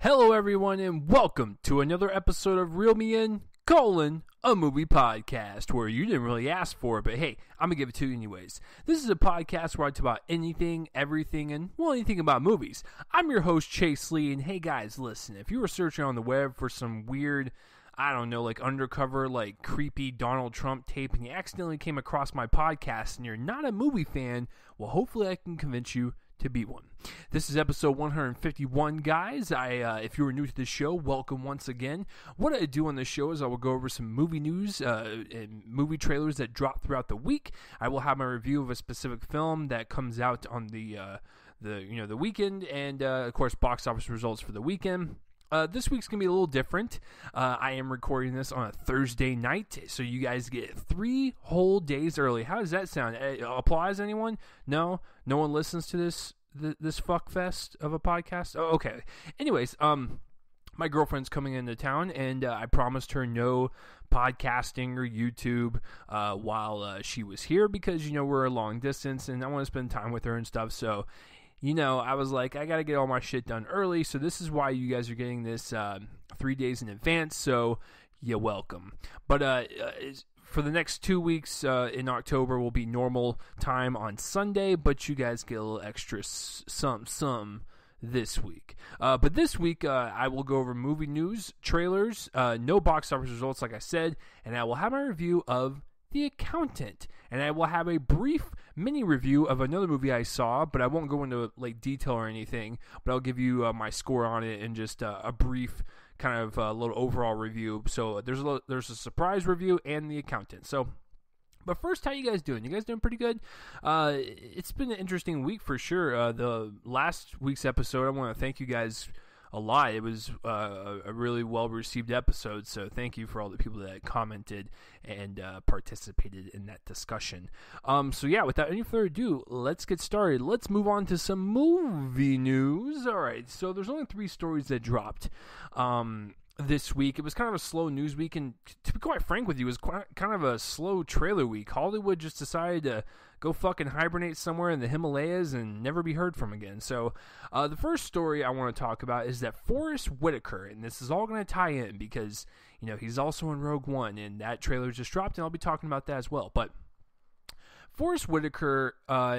Hello, everyone, and welcome to another episode of Reel Me In, colon, a movie podcast where you didn't really ask for it, but hey, I'm gonna give it to you anyways. This is a podcast where I talk about anything, everything, and well, anything about movies. I'm your host, Chase Lee, and hey, guys, listen, if you were searching on the web for some weird, I don't know, like undercover, like creepy Donald Trump tape, and you accidentally came across my podcast and you're not a movie fan, well, hopefully I can convince you to be one. This is episode 151, guys. I, uh, if you are new to the show, welcome once again. What I do on this show is I will go over some movie news uh, and movie trailers that drop throughout the week. I will have my review of a specific film that comes out on the uh, the you know the weekend, and uh, of course box office results for the weekend. Uh, this week's gonna be a little different. Uh, I am recording this on a Thursday night, so you guys get three whole days early. How does that sound? Uh, applause, anyone? No, no one listens to this th- this fuck fest of a podcast. Oh, okay. Anyways, um, my girlfriend's coming into town, and uh, I promised her no podcasting or YouTube uh, while uh, she was here because you know we're a long distance, and I want to spend time with her and stuff. So you know, I was like, I got to get all my shit done early. So this is why you guys are getting this uh, three days in advance. So you're welcome. But uh, uh for the next two weeks uh, in October will be normal time on Sunday, but you guys get a little extra some some this week. Uh, but this week, uh, I will go over movie news, trailers, uh, no box office results, like I said, and I will have my review of The Accountant, and I will have a brief mini review of another movie I saw, but I won't go into like detail or anything. But I'll give you uh, my score on it and just uh, a brief kind of uh, little overall review. So there's a there's a surprise review and the accountant. So. But first, how you guys doing? You guys doing pretty good? Uh, it's been an interesting week for sure. Uh, the last week's episode, I want to thank you guys a lot. It was uh, a really well received episode, so thank you for all the people that commented and uh, participated in that discussion. Um, so yeah, without any further ado, let's get started. Let's move on to some movie news. All right, so there's only three stories that dropped. Um, this week. It was kind of a slow news week, and to be quite frank with you, it was quite, kind of a slow trailer week. Hollywood just decided to go fucking hibernate somewhere in the Himalayas and never be heard from again. So, uh, the first story I want to talk about is that Forest Whitaker, and this is all going to tie in because you know he's also in Rogue One, and that trailer just dropped, and I'll be talking about that as well. But Forest Whitaker, uh,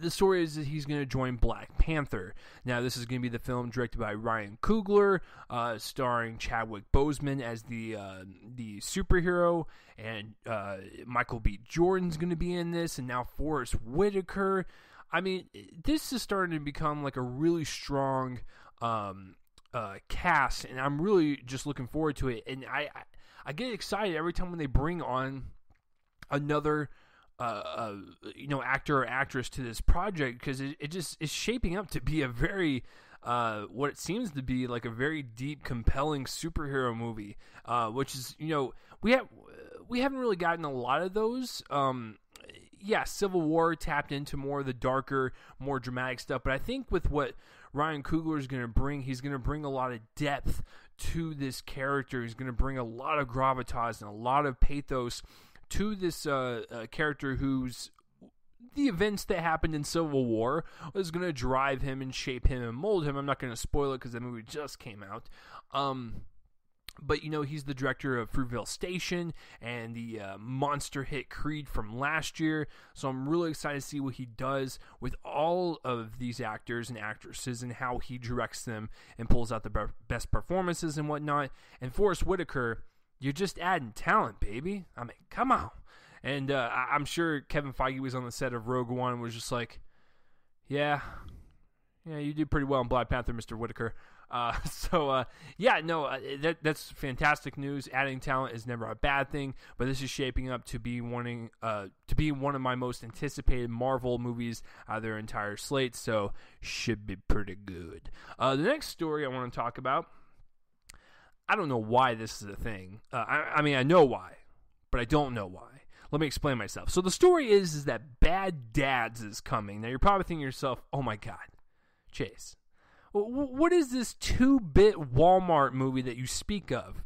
the story is that he's going to join Black Panther. Now, this is going to be the film directed by Ryan Coogler, uh, starring Chadwick Boseman as the uh, the superhero, and uh, Michael B. Jordan's going to be in this, and now Forest Whitaker. I mean, this is starting to become like a really strong um, uh, cast, and I'm really just looking forward to it. And I, I get excited every time when they bring on another uh, uh, you know actor or actress to this project because it, it just is shaping up to be a very uh, what it seems to be like a very deep, compelling superhero movie, uh, which is you know we have we haven't really gotten a lot of those. Um, yeah, Civil War tapped into more of the darker, more dramatic stuff, but I think with what Ryan Coogler is going to bring, he's going to bring a lot of depth to this character. He's going to bring a lot of gravitas and a lot of pathos to this uh, uh, character who's the events that happened in Civil War was going to drive him and shape him and mold him. I'm not going to spoil it because the movie just came out. Um, but you know he's the director of Fruitvale Station and the uh, monster hit Creed from last year. So I'm really excited to see what he does with all of these actors and actresses and how he directs them and pulls out the best performances and whatnot. And Forest Whitaker you're just adding talent, baby. I mean, come on. And uh, I- am sure Kevin Feige was on the set of Rogue One and was just like, yeah, yeah, you did pretty well in Black Panther, Mr. Whitaker. Uh, so uh, yeah, no, uh, that that's fantastic news. Adding talent is never a bad thing, but this is shaping up to be wanting uh, to be one of my most anticipated Marvel movies out of their entire slate. So should be pretty good. Uh, the next story I want to talk about I don't know why this is a thing. Uh, I, I mean, I know why, but I don't know why. Let me explain myself. So the story is is that Bad Dads is coming. Now you're probably thinking to yourself, "Oh my god, Chase, what is this two-bit Walmart movie that you speak of?"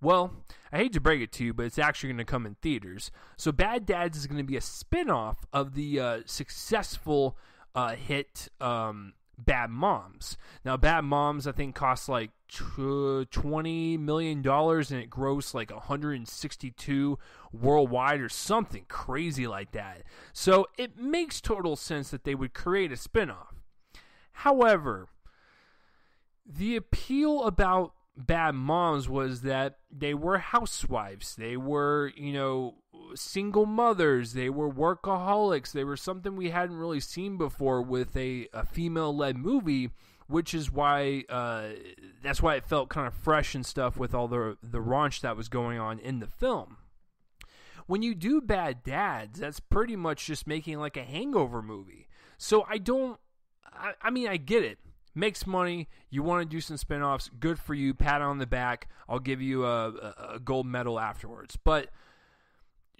Well, I hate to break it to you, but it's actually going to come in theaters. So Bad Dads is going to be a spin-off of the uh, successful uh, hit um, Bad Moms. Now, Bad Moms, I think, costs like twenty million dollars, and it grossed like 162 worldwide, or something crazy like that. So it makes total sense that they would create a spinoff. However, the appeal about bad moms was that they were housewives. They were, you know, single mothers. They were workaholics. They were something we hadn't really seen before with a, a female led movie, which is why uh, that's why it felt kind of fresh and stuff with all the the raunch that was going on in the film. When you do bad dads, that's pretty much just making like a hangover movie. So I don't I, I mean I get it makes money. You want to do some spinoffs. Good for you. Pat on the back. I'll give you a, a, gold medal afterwards. But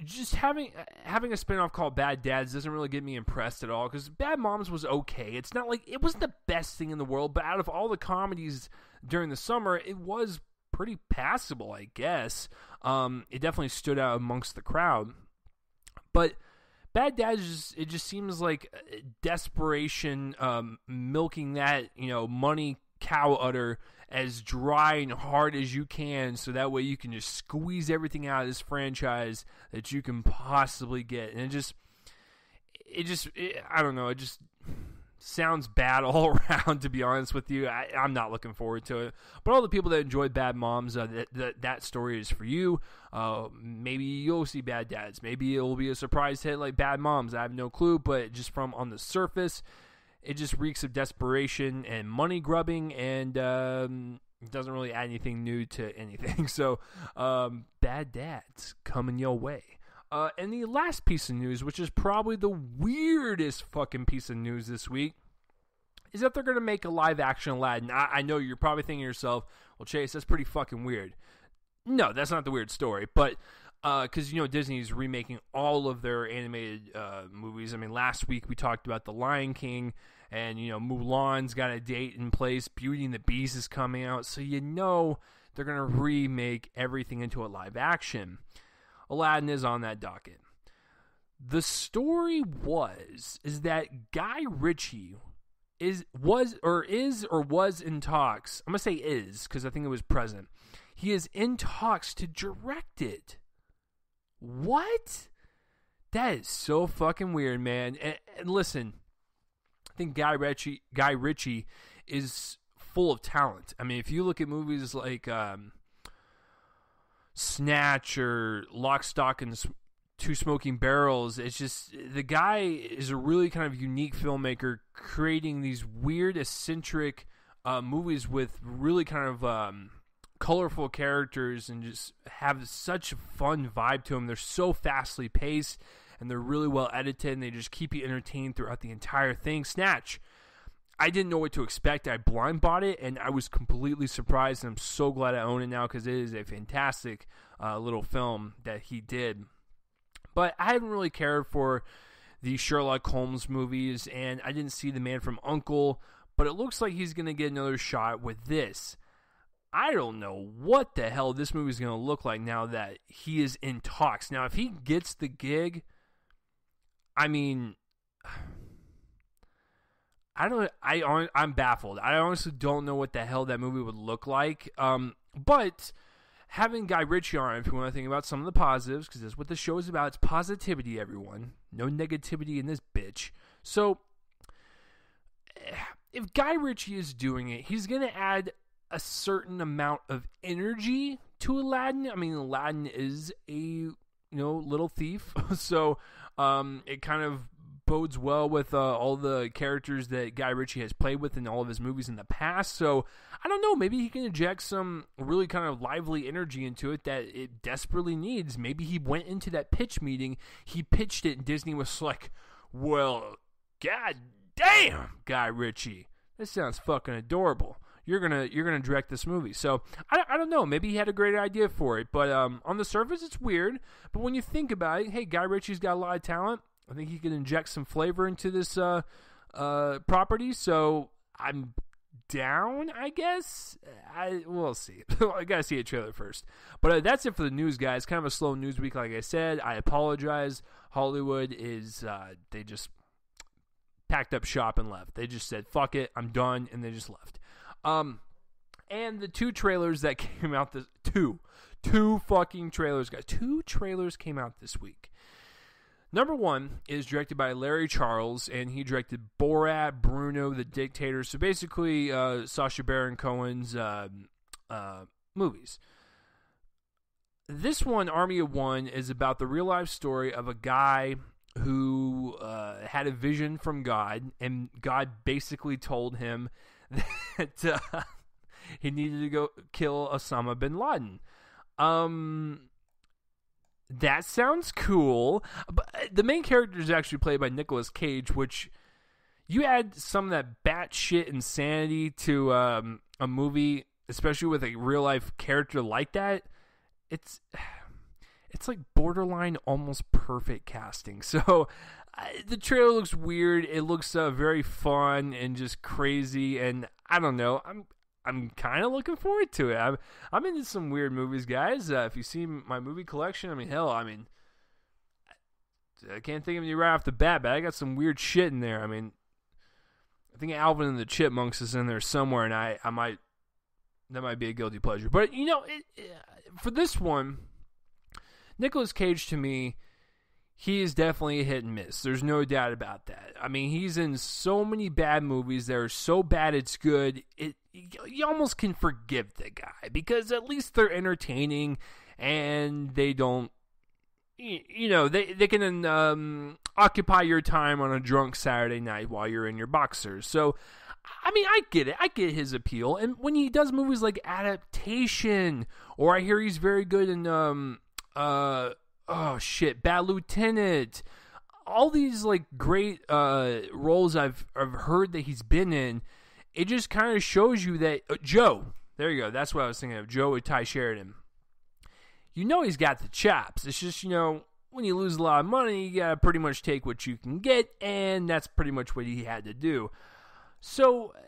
just having having a spinoff called Bad Dads doesn't really get me impressed at all because Bad Moms was okay. It's not like it wasn't the best thing in the world, but out of all the comedies during the summer, it was pretty passable, I guess. Um, it definitely stood out amongst the crowd. But Bad Dads just it just seems like uh, desperation, um, milking that you know money cow udder as dry and hard as you can, so that way you can just squeeze everything out of this franchise that you can possibly get, and it just it just it, I don't know, it just sounds bad all around. To be honest with you, I, am not looking forward to it. But all the people that enjoyed Bad Moms, uh, that, that, that story is for you. Uh, maybe you'll see Bad Dads. Maybe it will be a surprise hit like Bad Moms. I have no clue, but just from on the surface, it just reeks of desperation and money grubbing, and um, doesn't really add anything new to anything. So, um, Bad Dads coming your way. Uh, and the last piece of news, which is probably the weirdest fucking piece of news this week, is that they're going to make a live action Aladdin. I, I know you're probably thinking to yourself, well, Chase, that's pretty fucking weird. No, that's not the weird story, but because uh, you know Disney's remaking all of their animated uh, movies. I mean, last week we talked about The Lion King, and you know Mulan's got a date in place. Beauty and the Beast is coming out, so you know they're gonna remake everything into a live action. Aladdin is on that docket. The story was is that Guy Ritchie is was or is or was in talks. I'm gonna say is because I think it was present. He is in talks to direct it. What? That is so fucking weird, man. And, and listen, I think Guy Ritchie Guy Ritchie is full of talent. I mean, if you look at movies like um, Snatch or Lock, Stock, and Two Smoking Barrels. It's just the guy is a really kind of unique filmmaker, creating these weird, eccentric uh, movies with really kind of um, colorful characters and just have such a fun vibe to them. They're so fastly paced and they're really well edited, and they just keep you entertained throughout the entire thing. Snatch I didn't know what to expect. I blind bought it and I was completely surprised. And I'm so glad I own it now because it is a fantastic uh, little film that he did. But I haven't really cared for the Sherlock Holmes movies, and I didn't see The Man from Uncle. But it looks like he's going to get another shot with this. I don't know what the hell this movie is going to look like now that he is in talks. Now, if he gets the gig, I mean. I don't. I I'm baffled. I honestly don't know what the hell that movie would look like. Um, but having Guy Ritchie on, if you want to think about some of the positives, because that's what the show is about. It's positivity, everyone. No negativity in this bitch. So, if Guy Ritchie is doing it, he's gonna add a certain amount of energy to Aladdin. I mean, Aladdin is a you know little thief, so um, it kind of bodes well with uh, all the characters that Guy Ritchie has played with in all of his movies in the past. So I don't know. Maybe he can inject some really kind of lively energy into it that it desperately needs. Maybe he went into that pitch meeting, he pitched it, and Disney was like, "Well, god damn, Guy Ritchie, this sounds fucking adorable." You're gonna you're gonna direct this movie, so I, I don't know. Maybe he had a great idea for it, but um, on the surface it's weird. But when you think about it, hey, Guy Ritchie's got a lot of talent I think he can inject some flavor into this uh, uh, property. So I'm down, I guess. I we'll see. I gotta see a trailer first. But uh, that's it for the news, guys. Kind of a slow news week, like I said. I apologize. Hollywood is uh, they just packed up shop and left. They just said fuck it, I'm done, and they just left. Um, and the two trailers that came out this two two fucking trailers, guys. Two trailers came out this week. Number one is directed by Larry Charles, and he directed Borat, Bruno, The Dictator. So basically, uh, Sacha Baron Cohen's uh, uh, movies. This one, Army of One, is about the real life story of a guy who uh, had a vision from God, and God basically told him that uh, he needed to go kill Osama bin Laden. Um, that sounds cool. But uh, the main character is actually played by Nicolas Cage, which you add some of that batshit insanity to um, a movie, especially with a real life character like that. It's it's like borderline almost perfect casting. So the trailer looks weird. It looks uh, very fun and just crazy. And I don't know. I'm I'm kind of looking forward to it. I'm I'm into some weird movies, guys. Uh, if you see my movie collection, I mean, hell, I mean, I can't think of any right off the bat, but I got some weird shit in there. I mean, I think Alvin and the Chipmunks is in there somewhere, and I I might that might be a guilty pleasure. But you know, it, it, for this one, Nicolas Cage to me he is definitely a hit and miss. There's no doubt about that. I mean, he's in so many bad movies that are so bad it's good. It you almost can forgive the guy because at least they're entertaining and they don't you know they they can um, occupy your time on a drunk Saturday night while you're in your boxers. So I mean, I get it. I get his appeal. And when he does movies like Adaptation, or I hear he's very good in um uh oh shit, Bad Lieutenant. All these like great uh, roles I've I've heard that he's been in, it just kind of shows you that uh, Joe. There you go. That's what I was thinking of. Joe with Tye Sheridan. You know he's got the chops. It's just you know when you lose a lot of money, you gotta pretty much take what you can get, and that's pretty much what he had to do. So uh,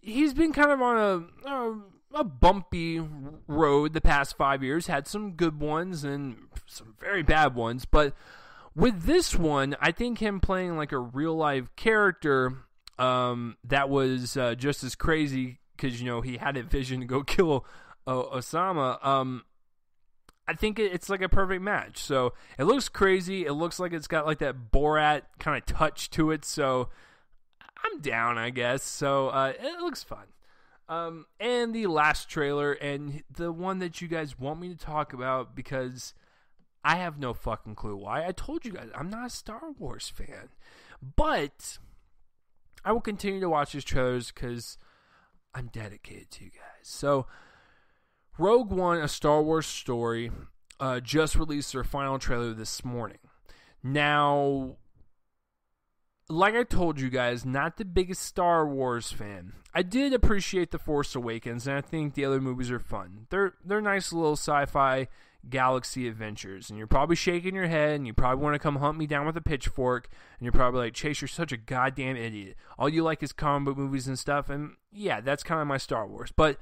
he's been kind of on a, a a bumpy road the past five years. Had some good ones and some very bad ones, but with this one, I think him playing like a real life character um, that was uh, just as crazy because you know he had a vision to go kill uh, Osama. Um, I think it's like a perfect match. So it looks crazy. It looks like it's got like that Borat kind of touch to it. So I'm down, I guess. So uh, it looks fun. Um, and the last trailer, and the one that you guys want me to talk about because I have no fucking clue why. I told you guys I'm not a Star Wars fan, but I will continue to watch these trailers because I'm dedicated to you guys. So, Rogue One, a Star Wars story, uh, just released their final trailer this morning. Now, like I told you guys, not the biggest Star Wars fan. I did appreciate The Force Awakens, and I think the other movies are fun. They're they're nice little sci-fi galaxy adventures, and you're probably shaking your head, and you probably want to come hunt me down with a pitchfork, and you're probably like, Chase, you're such a goddamn idiot. All you like is comic book movies and stuff, and yeah, that's kind of my Star Wars. But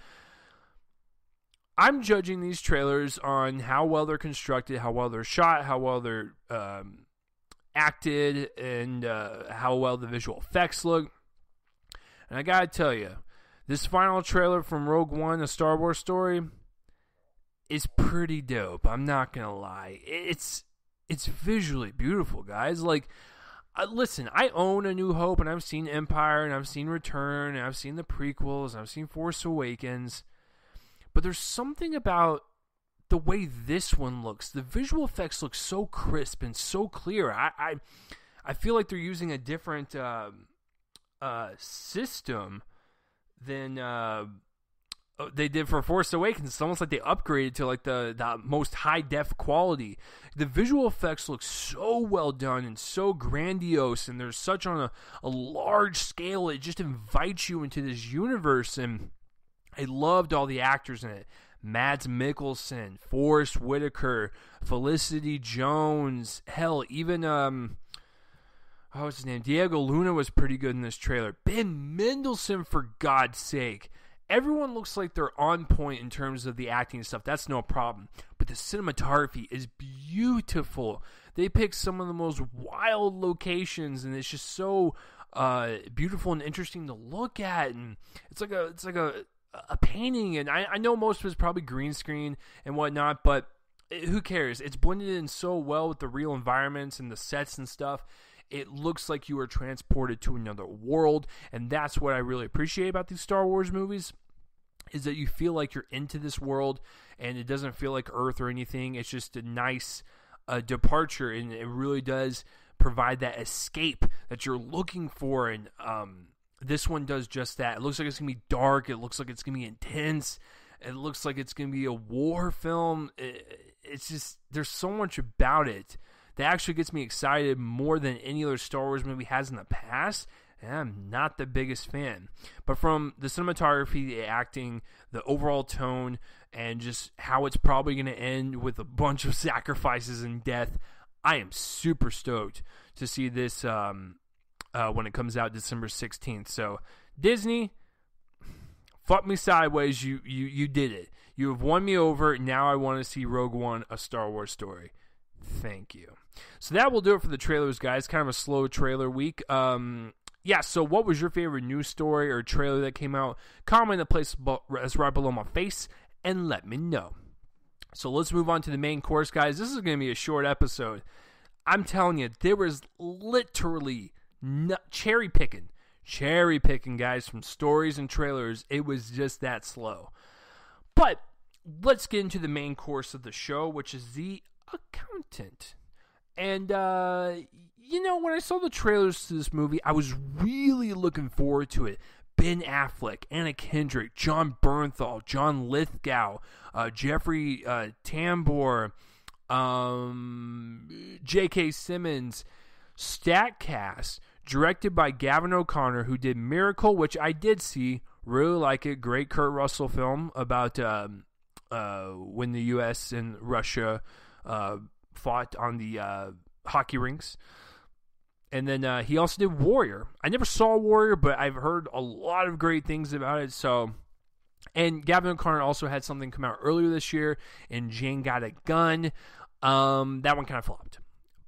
I'm judging these trailers on how well they're constructed, how well they're shot, how well they're um, acted and uh, how well the visual effects look. And I gotta tell you, this final trailer from Rogue One, a Star Wars story, is pretty dope. I'm not gonna lie. It's it's visually beautiful, guys. Like, uh, listen, I own A New Hope, and I've seen Empire, and I've seen Return, and I've seen the prequels, and I've seen Force Awakens. But there's something about the way this one looks. The visual effects look so crisp and so clear. I I, I feel like they're using a different uh, uh, system than uh, uh, they did for Force Awakens. It's almost like they upgraded to like the, the most high def quality. The visual effects look so well done and so grandiose, and they're such on a, a large scale. It just invites you into this universe, and I loved all the actors in it. Mads Mikkelsen, Forest Whitaker, Felicity Jones, hell, even um, oh, what's his name? Diego Luna was pretty good in this trailer. Ben Mendelsohn, for God's sake. Everyone looks like they're on point in terms of the acting stuff. That's no problem. But the cinematography is beautiful. They pick some of the most wild locations, and it's just so uh, beautiful and interesting to look at. And it's like a it's like a a painting. And I, I know most of it's probably green screen and whatnot, but who cares? It's blended in so well with the real environments and the sets and stuff. It looks like you are transported to another world, and that's what I really appreciate about these Star Wars movies is that you feel like you're into this world and it doesn't feel like Earth or anything. It's just a nice uh, departure, and it really does provide that escape that you're looking for. And um, this one does just that. It looks like it's gonna be dark. It looks like it's gonna be intense. It looks like it's gonna be a war film. It, it's just there's so much about it that actually gets me excited more than any other Star Wars movie has in the past. And I'm not the biggest fan. But from the cinematography, the acting, the overall tone, and just how it's probably going to end with a bunch of sacrifices and death, I am super stoked to see this um, uh, when it comes out December 16th. So, Disney, fuck me sideways. You, you, you did it. You have won me over. Now I want to see Rogue One, a Star Wars story. Thank you. So that will do it for the trailers, guys. Kind of a slow trailer week. Um, yeah, so what was your favorite news story or trailer that came out? Comment in the place that's right below my face and let me know. So let's move on to the main course, guys. This is going to be a short episode. I'm telling you, there was literally cherry picking, cherry picking, guys, from stories and trailers. It was just that slow. But let's get into the main course of the show, which is the accountant. And, uh, you know, when I saw the trailers to this movie, I was really looking forward to it. Ben Affleck, Anna Kendrick, Jon Bernthal, John Lithgow, uh, Jeffrey uh, Tambor, um, J.K. Simmons, Statcast, directed by Gavin O'Connor, who did Miracle, which I did see, really like it. Great Kurt Russell film about um, uh, when the U.S. and Russia uh, fought on the uh, hockey rinks. And then uh, he also did Warrior. I never saw Warrior, but I've heard a lot of great things about it. So, and Gavin O'Connor also had something come out earlier this year, and Jane Got a Gun. Um, that one kind of flopped.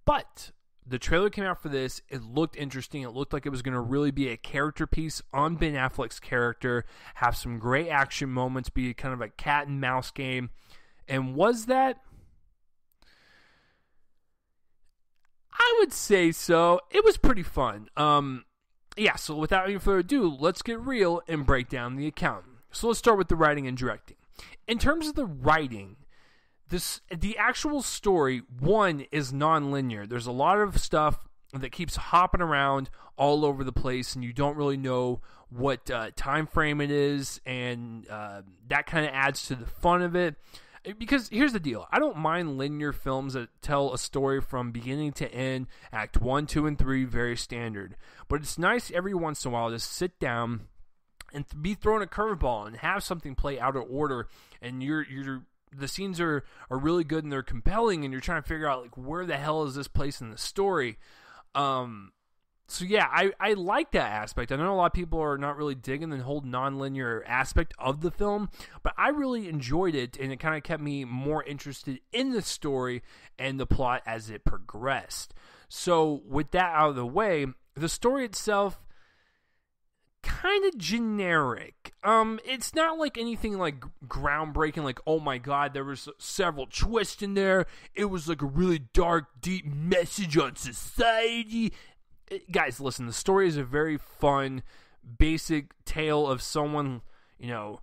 But the trailer came out for this. It looked interesting. It looked like it was going to really be a character piece on Ben Affleck's character, have some great action moments, be kind of a cat and mouse game. And was that? I would say so. It was pretty fun. Um, yeah, so without any further ado, let's get real and break down the account. So let's start with the writing and directing. In terms of the writing, this the actual story one is non-linear. There's a lot of stuff that keeps hopping around all over the place, and you don't really know what uh, time frame it is, and uh, that kind of adds to the fun of it. Because here's the deal. I don't mind linear films that tell a story from beginning to end act 1 2 and 3 very standard. But it's nice every once in a while to sit down and be thrown a curveball and have something play out of order and you're you're the scenes are are really good and they're compelling and you're trying to figure out like where the hell is this place in the story um so yeah, I, I like that aspect. I know a lot of people are not really digging the whole nonlinear aspect of the film, but I really enjoyed it, and it kind of kept me more interested in the story and the plot as it progressed. So with that out of the way, the story itself kind of generic. Um, it's not like anything like groundbreaking. Like, oh my god, there was several twists in there. It was like a really dark, deep message on society guys, listen, the story is a very fun, basic tale of someone, you know,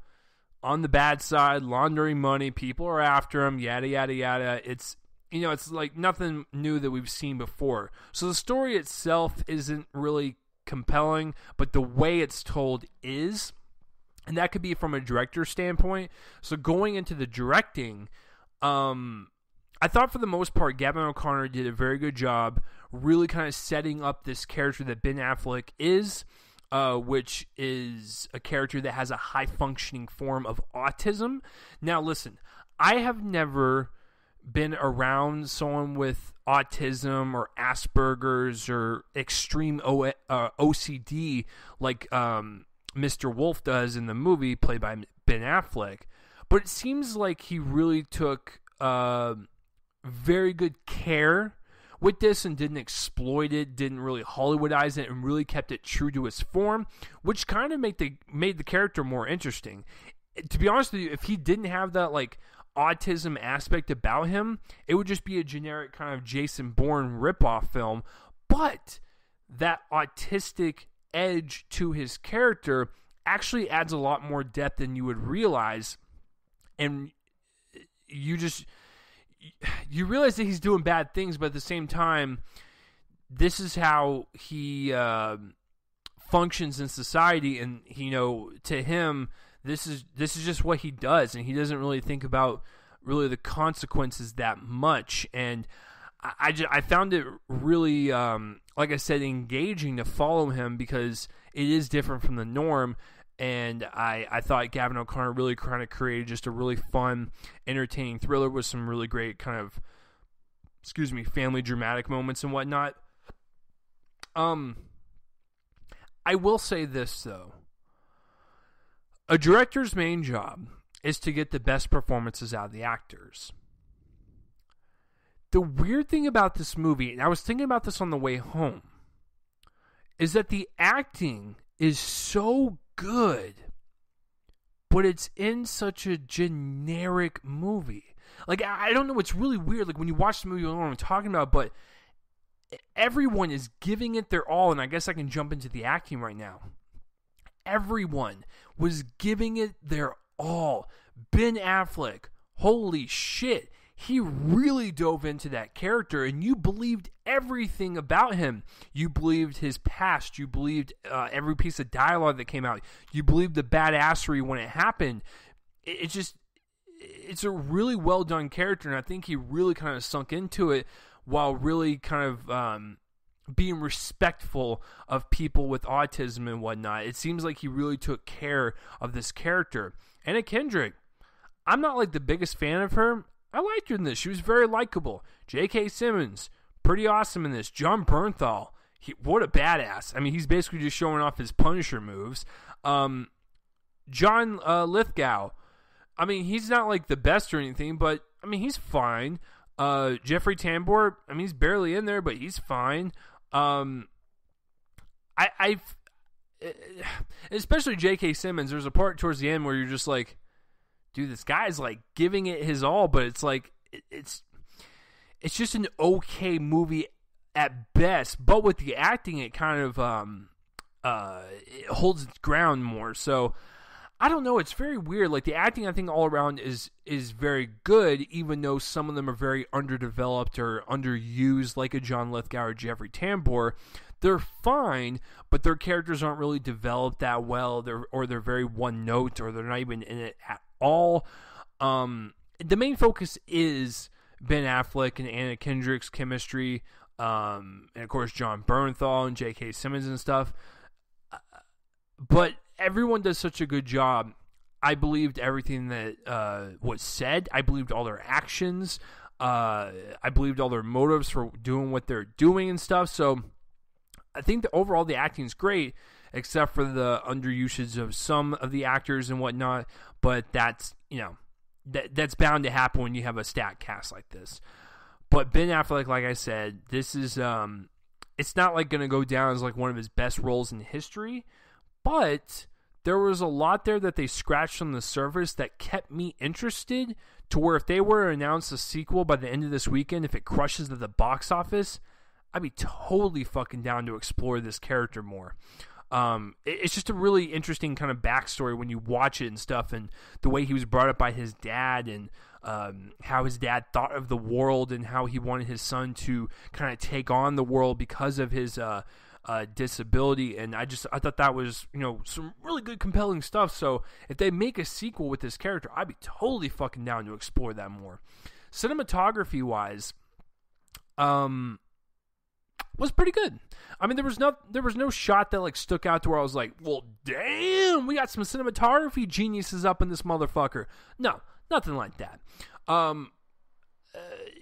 on the bad side, laundering money. People are after him, yada, yada, yada. It's, you know, it's like nothing new that we've seen before. So the story itself isn't really compelling, but the way it's told is. And that could be from a director standpoint. So going into the directing, um, I thought for the most part, Gavin O'Connor did a very good job, really kind of setting up this character that Ben Affleck is, uh, which is a character that has a high functioning form of autism. Now, listen, I have never been around someone with autism or Asperger's or extreme o- uh, OCD like um, Mr. Wolff does in the movie, played by Ben Affleck. But it seems like he really took uh, very good care with this and didn't exploit it, didn't really Hollywoodize it, and really kept it true to its form, which kind of made the made the character more interesting. To be honest with you, if he didn't have that like autism aspect about him, it would just be a generic kind of Jason Bourne ripoff film. But that autistic edge to his character actually adds a lot more depth than you would realize. And you just you realize that he's doing bad things, but at the same time, this is how he uh, functions in society, and you know, to him, this is this is just what he does, and he doesn't really think about really the consequences that much. And I I, just, I found it really, um, like I said, engaging to follow him because it is different from the norm. And I, I thought Gavin O'Connor really kind of created just a really fun, entertaining thriller with some really great kind of, excuse me, family dramatic moments and whatnot. Um, I will say this though a director's main job is to get the best performances out of the actors. The weird thing about this movie, and I was thinking about this on the way home, is that the acting is so good, but it's in such a generic movie. Like, I don't know, it's really weird. Like, when you watch the movie, you don't know what I'm talking about, but everyone is giving it their all, and I guess I can jump into the acting right now. Everyone was giving it their all. Ben Affleck, holy shit, he really dove into that character and you believed everything about him. You believed his past. You believed uh, every piece of dialogue that came out. You believed the badassery when it happened. It, it just, it's a really well done character, and I think he really kind of sunk into it while really kind of um, being respectful of people with autism and whatnot. It seems like he really took care of this character. Anna Kendrick, I'm not like the biggest fan of her. I liked her in this. She was very likable. J.K. Simmons, pretty awesome in this. Jon Bernthal, he, what a badass. I mean, he's basically just showing off his Punisher moves. Um, John uh, Lithgow, I mean, he's not like the best or anything, but I mean, he's fine. Uh, Jeffrey Tambor, I mean, he's barely in there, but he's fine. Um, I, I've, especially J.K. Simmons. There's a part towards the end where you're just like, dude, this guy's like giving it his all, but it's like it's it's just an okay movie at best. But with the acting, it kind of um uh it holds its ground more. So I don't know. It's very weird. Like the acting, I think all around is is very good, even though some of them are very underdeveloped or underused, like a John Lithgow or Jeffrey Tambor. They're fine, but their characters aren't really developed that well. They're or they're very one note, or they're not even in it at all. Um, the main focus is Ben Affleck and Anna Kendrick's chemistry, um, and of course Jon Bernthal and J.K. Simmons and stuff. But everyone does such a good job. I believed everything that uh, was said. I believed all their actions. Uh, I believed all their motives for doing what they're doing and stuff. So I think that overall the acting is great, except for the underusage of some of the actors and whatnot. But that's you know that that's bound to happen when you have a stat cast like this. But Ben Affleck, like I said, this is um, it's not like going to go down as like one of his best roles in history, but there was a lot there that they scratched on the surface that kept me interested to where if they were to announce a sequel by the end of this weekend, if it crushes at the box office, I'd be totally fucking down to explore this character more. Um, it's just a really interesting kind of backstory when you watch it and stuff, and the way he was brought up by his dad, and um, how his dad thought of the world, and how he wanted his son to kind of take on the world because of his uh, uh, disability. And I just I thought that was you know some really good, compelling stuff. So if they make a sequel with this character, I'd be totally fucking down to explore that more. Cinematography wise, um, was pretty good. I mean, there was no there was no shot that like stuck out to where I was like, "Well, damn, we got some cinematography geniuses up in this motherfucker." No, nothing like that. Um, uh,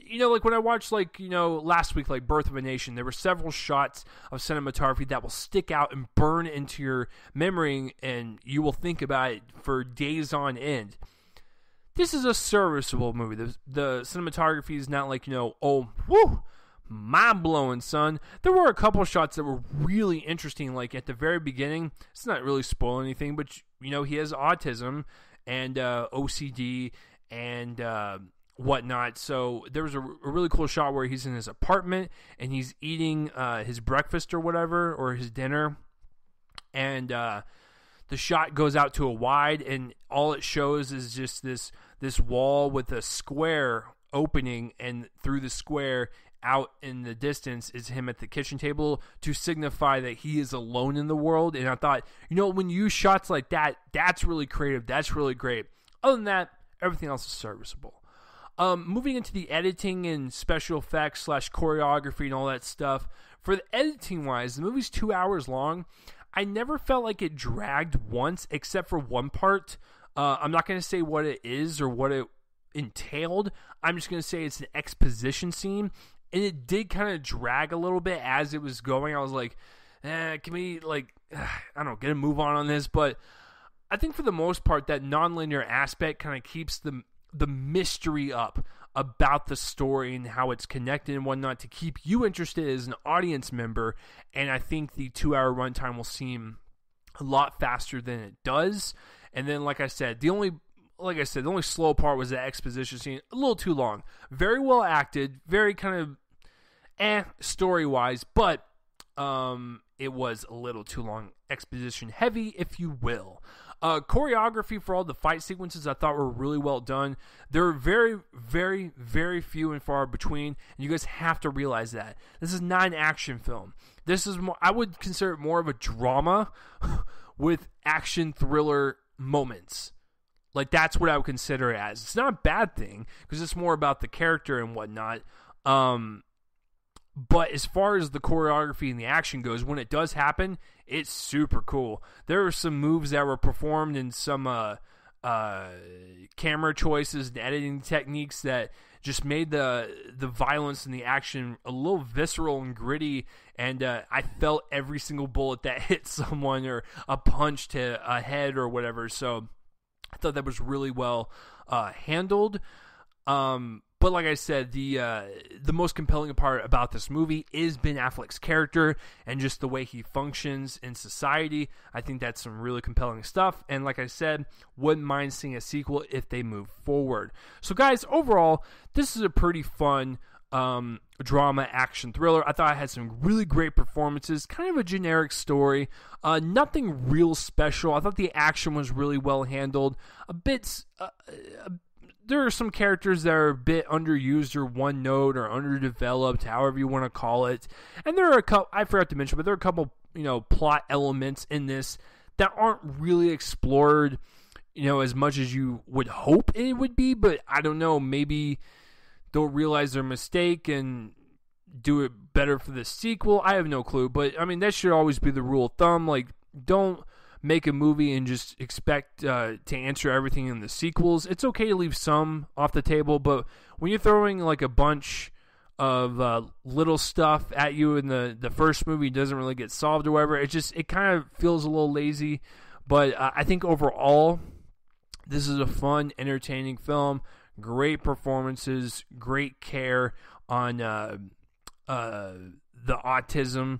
you know, like when I watched, like, you know, last week, like Birth of a Nation, there were several shots of cinematography that will stick out and burn into your memory, and you will think about it for days on end. This is a serviceable movie. The, the cinematography is not like, you know, oh, whoo, mind blowing, son. There were a couple shots that were really interesting. Like at the very beginning, it's not really spoil anything, but you know he has autism and uh, OCD and uh, whatnot. So there was a, a, really cool shot where he's in his apartment and he's eating uh, his breakfast or whatever or his dinner, and uh, the shot goes out to a wide, and all it shows is just this this wall with a square opening, and through the square out in the distance is him at the kitchen table to signify that he is alone in the world. And I thought, you know, when you use shots like that, that's really creative. That's really great. Other than that, everything else is serviceable. Um, moving into the editing and special effects slash choreography and all that stuff. For the editing wise, the movie's two hours long. I never felt like it dragged once, except for one part. Uh, I'm not going to say what it is or what it entailed. I'm just going to say it's an exposition scene, and it did kind of drag a little bit as it was going. I was like, eh, can we like, I don't know, get a move on on this? But I think for the most part, that nonlinear aspect kind of keeps the the mystery up about the story and how it's connected and whatnot to keep you interested as an audience member. And I think the two hour runtime will seem a lot faster than it does. And then, like I said, the only like I said, the only slow part was the exposition scene. A little too long. Very well acted. Very kind of eh story wise, but um, it was a little too long. Exposition heavy, if you will. Uh, choreography for all the fight sequences I thought were really well done. They're very, very, very few and far between, and you guys have to realize that. This is not an action film. This is more, I would consider it more of a drama with action thriller moments. Like that's what I would consider it as. It's not a bad thing because it's more about the character and whatnot. Um, but as far as the choreography and the action goes, when it does happen, it's super cool. There are some moves that were performed and some uh, uh, camera choices and editing techniques that just made the the violence and the action a little visceral and gritty. And uh, I felt every single bullet that hit someone or a punch to a head or whatever. So I thought that was really well uh, handled. Um, but like I said, the uh, the most compelling part about this movie is Ben Affleck's character and just the way he functions in society. I think that's some really compelling stuff. And like I said, wouldn't mind seeing a sequel if they move forward. So, guys, overall, this is a pretty fun um, drama action thriller. I thought I had some really great performances, kind of a generic story, uh, nothing real special. I thought the action was really well handled. A bit, uh, uh, there are some characters that are a bit underused or one note or underdeveloped, however you want to call it. And there are a couple, I forgot to mention, but there are a couple, you know, plot elements in this that aren't really explored, you know, as much as you would hope it would be. But I don't know, maybe they'll realize their mistake and do it better for the sequel. I have no clue, but I mean that should always be the rule of thumb. Like, don't make a movie and just expect uh, to answer everything in the sequels. It's okay to leave some off the table, but when you're throwing like a bunch of uh, little stuff at you in the the first movie doesn't really get solved or whatever, it just it kind of feels a little lazy. But uh, I think overall, this is a fun, entertaining film great performances, great care on uh, uh, the autism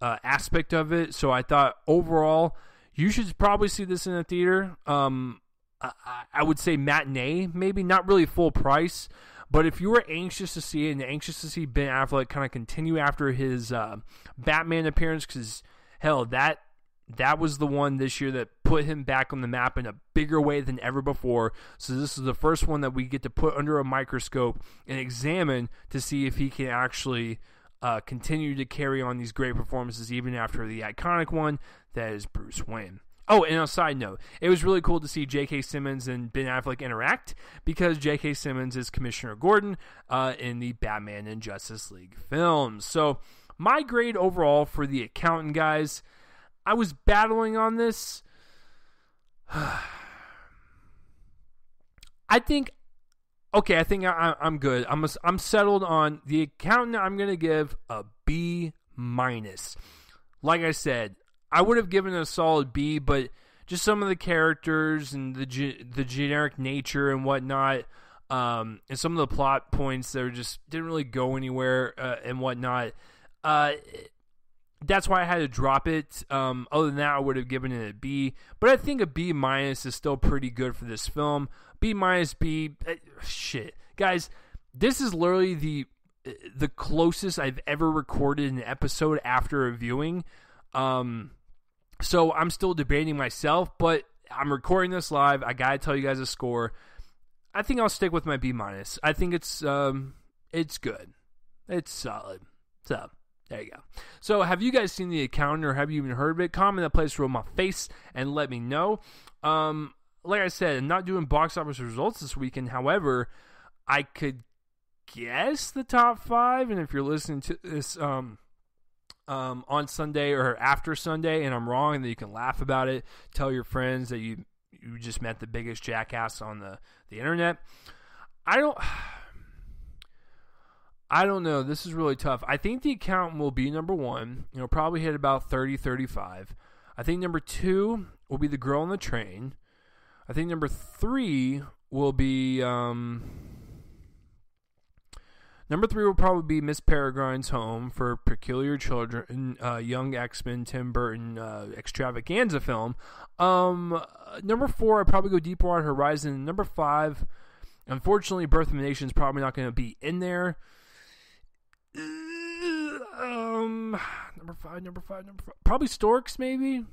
uh, aspect of it. So I thought overall, you should probably see this in a theater. Um, I, I, would say matinee, maybe not really full price. But if you were anxious to see it and anxious to see Ben Affleck kind of continue after his uh, Batman appearance, because hell, that that was the one this year that put him back on the map in a bigger way than ever before. So this is the first one that we get to put under a microscope and examine to see if he can actually uh, continue to carry on these great performances even after the iconic one that is Bruce Wayne. Oh, and a side note, it was really cool to see J.K. Simmons and Ben Affleck interact because J.K. Simmons is Commissioner Gordon uh, in the Batman and Justice League films. So, my grade overall for the accountant guys I was battling on this. I think okay, I think I, I'm good. I'm a, I'm settled on the accountant. I'm gonna give a B minus. Like I said, I would have given it a solid B, but just some of the characters and the ge- the generic nature and whatnot, um, and some of the plot points that just didn't really go anywhere uh, and whatnot. Uh, that's why I had to drop it. Um, other than that, I would have given it a B. But I think a B minus is still pretty good for this film. B minus B, uh, shit, guys. This is literally the the closest I've ever recorded an episode after a viewing. Um, so I'm still debating myself, but I'm recording this live. I gotta tell you guys a score. I think I'll stick with my B minus. I think it's um, it's good. It's solid. So there you go. So, have you guys seen the Accountant have you even heard of it? Comment that place roll my face and let me know. Um, like I said, I'm not doing box office results this weekend. However, I could guess the top five, and if you're listening to this um, um, on Sunday or after Sunday, and I'm wrong, then you can laugh about it. Tell your friends that you you just met the biggest jackass on the the internet. I don't. I don't know. This is really tough. I think the Accountant will be number one. Know, probably hit about 30, 35. I think number two will be the girl on the train. I think number three will be um, number three will probably be Miss Peregrine's Home for Peculiar Children, uh, Young X Men, Tim Burton uh, extravaganza film. Um, number four, I'd probably go Deepwater Horizon. Number five, unfortunately, Birth of a Nation is probably not going to be in there. Um, number five, number five, number five. Probably Storks, maybe.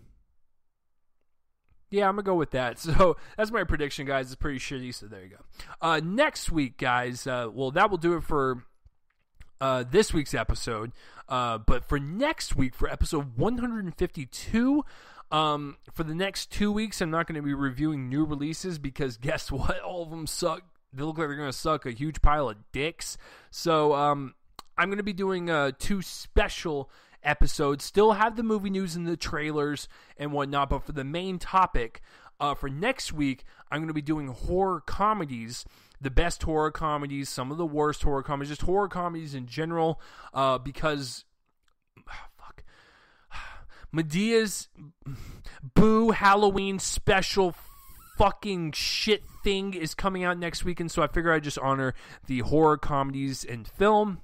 Yeah, I'm gonna go with that. So that's my prediction, guys. It's pretty shitty. So there you go. Uh, next week, guys. Uh, well, that will do it for uh, this week's episode. Uh, but for next week, for episode 152, um, for the next two weeks, I'm not going to be reviewing new releases because guess what? All of them suck. They look like they're going to suck a huge pile of dicks. So um, I'm going to be doing uh, two special episodes. Still have the movie news and the trailers and whatnot, but for the main topic uh, for next week, I'm going to be doing horror comedies. The best horror comedies, some of the worst horror comedies, just horror comedies in general, uh, because fuck, Madea's Boo Halloween special fucking shit thing is coming out next week, and so I figure I just honor the horror comedies and film.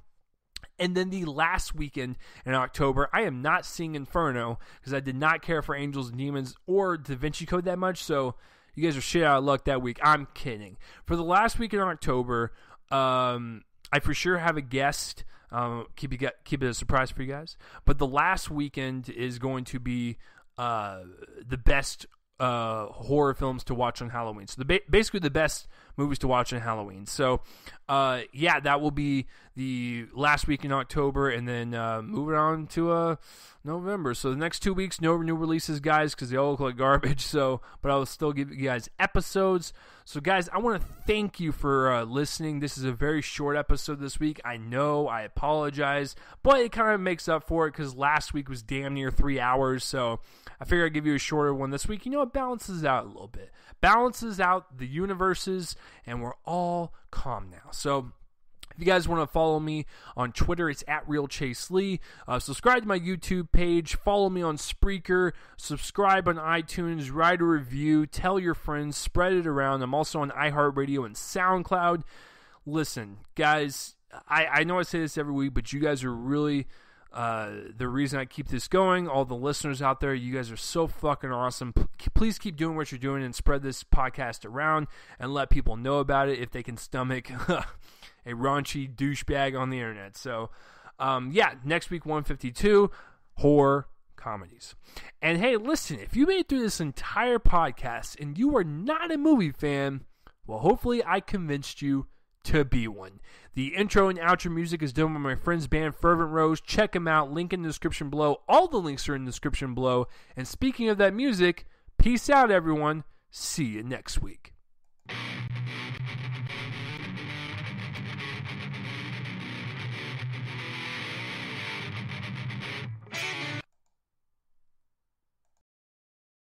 And then the last weekend in October, I am not seeing Inferno because I did not care for Angels and Demons or Da Vinci Code that much. So you guys are shit out of luck that week. I'm kidding. For the last week in October, um, I for sure have a guest. Um, keep it keep it a surprise for you guys. But the last weekend is going to be uh, the best uh, horror films to watch on Halloween. So the ba- basically the best movies to watch on Halloween. So uh, yeah, that will be the last week in October, and then uh, moving on to uh, November. So the next two weeks, no new releases, guys, because they all look like garbage. So, but I will still give you guys episodes. So, guys, I want to thank you for uh, listening. This is a very short episode this week. I know, I apologize, but it kind of makes up for it because last week was damn near three hours. So, I figure I'd give you a shorter one this week. You know, it balances out a little bit, balances out the universes, and we're all calm now. So, if you guys want to follow me on Twitter, it's at Reel Chase Lee. Uh, subscribe to my YouTube page. Follow me on Spreaker. Subscribe on iTunes. Write a review. Tell your friends. Spread it around. I'm also on iHeartRadio and SoundCloud. Listen, guys, I, I know I say this every week, but you guys are really uh, the reason I keep this going. All the listeners out there, you guys are so fucking awesome. P- please keep doing what you're doing and spread this podcast around and let people know about it if they can stomach a raunchy douchebag on the internet. So, um, yeah, next week 152 horror comedies. And hey, listen, if you made it through this entire podcast and you are not a movie fan, well, hopefully I convinced you to be one. The intro and outro music is done by my friend's band Fervent Roze. Check them out. Link in the description below. All the links are in the description below. And speaking of that music, peace out, everyone. See you next week.